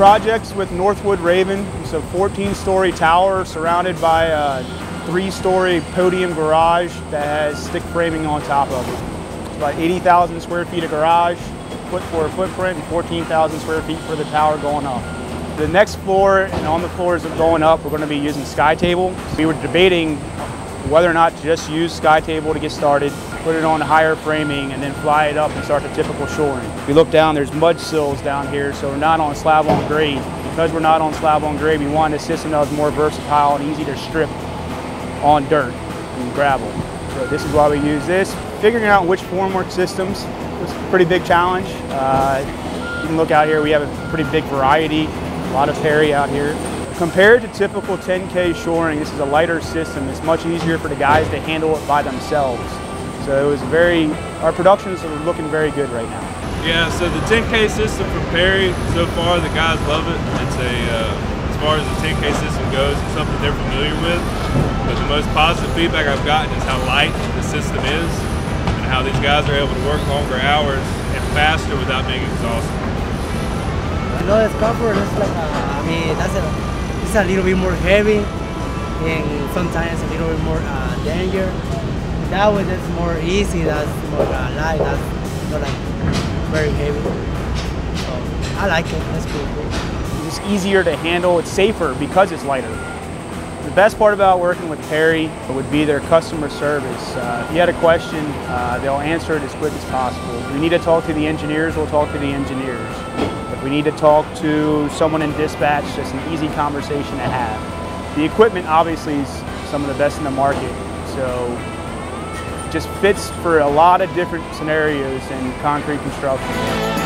projects with Northwood Raven. It's a 14-story tower surrounded by a three-story podium garage that has stick framing on top of it. It's about 80,000 square feet of garage, foot for a footprint, and 14,000 square feet for the tower going up. The next floor and on the floors of going up, we're going to be using SkyTable. We were debating whether or not to just use SkyTable to get started, put it on higher framing, and then fly it up and start the typical shoring. If you look down, there's mud sills down here, so we're not on slab on grade. Because we're not on slab on grade, we wanted a system that was more versatile and easy to strip on dirt and gravel. So this is why we use this. Figuring out which formwork systems was a pretty big challenge. Uh, you can look out here, we have a pretty big variety, a lot of PERI out here. Compared to typical 10K shoring, this is a lighter system. It's much easier for the guys to handle it by themselves. So it was very, our productions are looking very good right now. Yeah, so the 10K system from PERI, so far the guys love it. It's a, uh, as far as the 10K system goes, it's something they're familiar with. But the most positive feedback I've gotten is how light the system is and how these guys are able to work longer hours and faster without being exhausted. I know it's comfort, it's like, uh, I mean, that's a, it's a little bit more heavy and sometimes a little bit more uh, danger. That way that's more easy, that's more uh, light, that's not like very heavy. So I like it, that's cool. It's easier to handle, it's safer because it's lighter. The best part about working with PERI would be their customer service. Uh, if you had a question, uh, they'll answer it as quick as possible. If we need to talk to the engineers, we'll talk to the engineers. If we need to talk to someone in dispatch, just an easy conversation to have. The equipment obviously is some of the best in the market, so just fits for a lot of different scenarios in concrete construction.